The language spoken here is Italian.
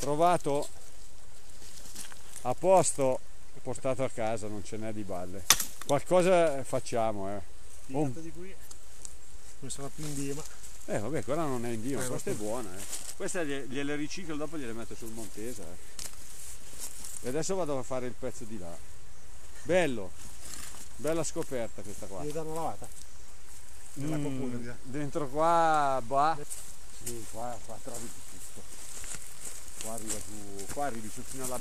trovato a posto portato a casa non ce n'è di balle qualcosa facciamo eh latte di qui non sarà più in dima. Eh vabbè, quella non è in Dio, Eh, questa è buona. Eh. Queste gliele, riciclo, dopo gliele metto sul Montesa. eh. E adesso vado a fare il pezzo di là. Bello, bella scoperta questa qua. Dare una lavata. Mm, dentro qua, bah. Sì, qua, qua trovi tutto. Qua arriva giù, qua arrivi su fino alla